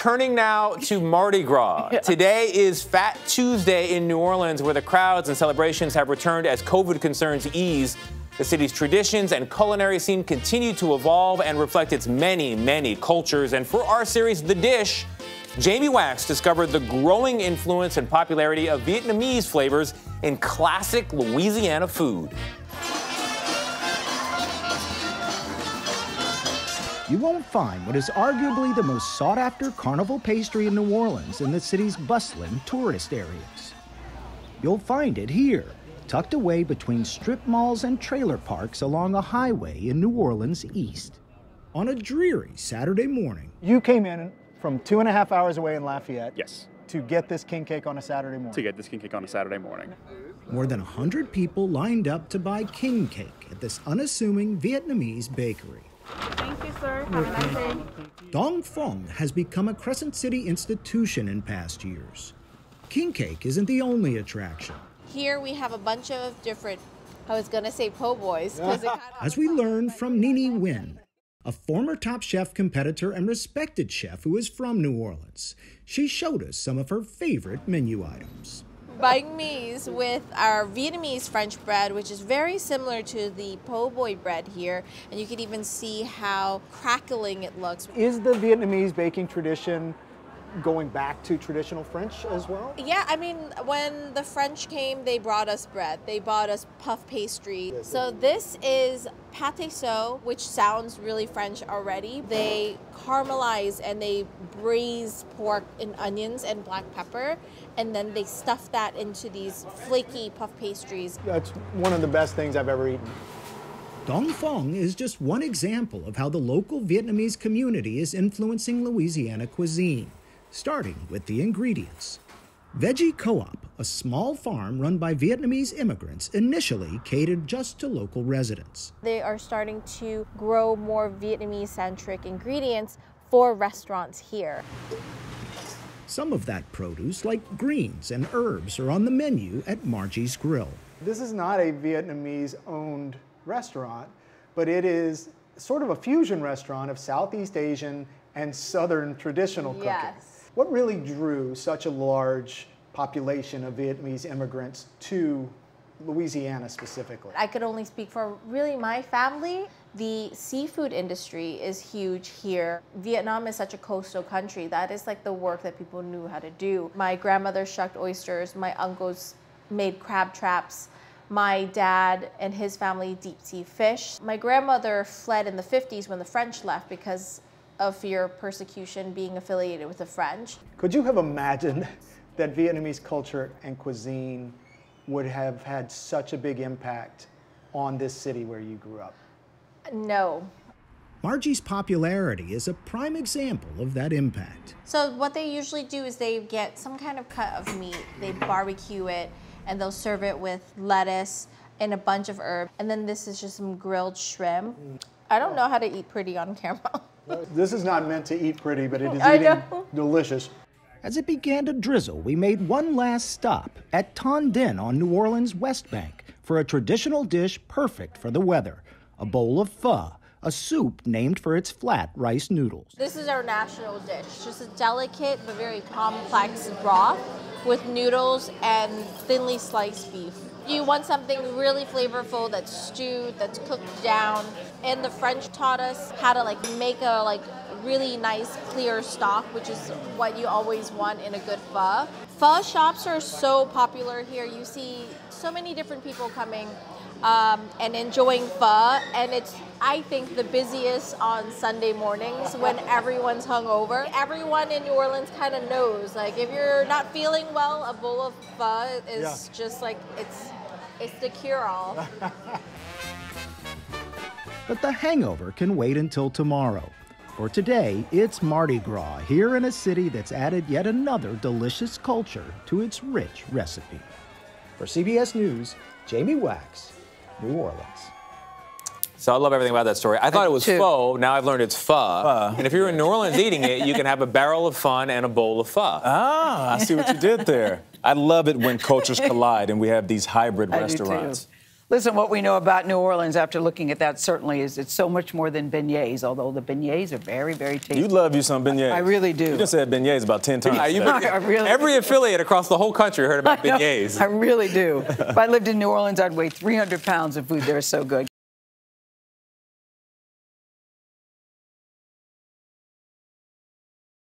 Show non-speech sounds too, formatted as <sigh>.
Turning now to Mardi Gras. <laughs> Yeah. Today is Fat Tuesday in New Orleans, where the crowds and celebrations have returned as COVID concerns ease. The city's traditions and culinary scene continue to evolve and reflect its many, many cultures. And for our series, The Dish, Jamie Wax discovered the growing influence and popularity of Vietnamese flavors in classic Louisiana food. You won't find what is arguably the most sought after carnival pastry in New Orleans in the city's bustling tourist areas. You'll find it here, tucked away between strip malls and trailer parks along a highway in New Orleans East. On a dreary Saturday morning, you came in from two and a half hours away in Lafayette. Yes. To get this king cake on a Saturday morning. To get this king cake on a Saturday morning. More than 100 people lined up to buy king cake at this unassuming Vietnamese bakery. Thank you, sir. Have a nice day. Dong Phuong has become a Crescent City institution in past years. King cake isn't the only attraction. Here we have a bunch of different, I was going to say po' boys. <laughs> As we learned from Nini Nguyen, a former Top Chef competitor and respected chef who is from New Orleans. She showed us some of her favorite menu items. Bánh mì with our Vietnamese French bread, which is very similar to the po' boy bread here, and you can even see how crackling it looks. Is the Vietnamese baking tradition going back to traditional French as well? Yeah, I mean, when the French came, they brought us bread. They bought us puff pastry. Yes, so this is pâté chaud, which sounds really French already. They caramelize and they braise pork in onions and black pepper, and then they stuff that into these flaky puff pastries. That's one of the best things I've ever eaten. Dong Phuong is just one example of how the local Vietnamese community is influencing Louisiana cuisine starting with the ingredients. VEGGI Co-op, a small farm run by Vietnamese immigrants, initially catered just to local residents. They are starting to grow more Vietnamese-centric ingredients for restaurants here. Some of that produce, like greens and herbs, are on the menu at Marjie's Grill. This is not a Vietnamese-owned restaurant, but it is sort of a fusion restaurant of Southeast Asian and Southern traditional cooking. What really drew such a large population of Vietnamese immigrants to Louisiana specifically? I could only speak for really my family. The seafood industry is huge here. Vietnam is such a coastal country. That is like the work that people knew how to do. My grandmother shucked oysters, my uncles made crab traps. My dad and his family deep sea fish. My grandmother fled in the 50s when the French left because of fear of persecution being affiliated with the French. Could you have imagined <laughs> that Vietnamese culture and cuisine would have had such a big impact on this city where you grew up? No. Marjie's popularity is a prime example of that impact. So what they usually do is they get some kind of cut of meat, they barbecue it, and they'll serve it with lettuce and a bunch of herbs. And then this is just some grilled shrimp. I don't know how to eat pretty on camera. <laughs> This is not meant to eat pretty, but it is eating delicious. As it began to drizzle, we made one last stop at Tan Dinh on New Orleans' West Bank for a traditional dish perfect for the weather a bowl of pho, a soup named for its flat rice noodles. This is our national dish, just a delicate but very complex broth with noodles and thinly sliced beef. You want something really flavorful that's stewed, that's cooked down. And the French taught us how to like make a like really nice clear stock, which is what you always want in a good pho. Pho shops are so popular here. You see so many different people coming um, and enjoying pho, and it's I think the busiest on Sunday mornings when everyone's hungover. Everyone in New Orleans kind of knows, like if you're not feeling well, a bowl of pho is yeah. just like it's it's the cure-all. <laughs> but the hangover can wait until tomorrow. For today, it's Mardi Gras here in a city that's added yet another delicious culture to its rich recipe. For CBS News, Jamie Wax, New Orleans. So I love everything about that story. I thought it was pho. Now I've learned it's pho. pho. And if you're in New Orleans eating it, you can have a barrel of fun and a bowl of pho. Ah, I see what you did there. I love it when cultures <laughs> collide and we have these hybrid I restaurants. Listen, what we know about New Orleans after looking at that certainly is it's so much more than beignets, although the beignets are very, very tasty. You love you some beignets. I really do. You just said beignets about 10 times. <laughs> Are you- today. <laughs> I really- Every affiliate across the whole country heard about I know. beignets. I really do. if I lived in New Orleans, I'd weigh 300 pounds of food. They're so good.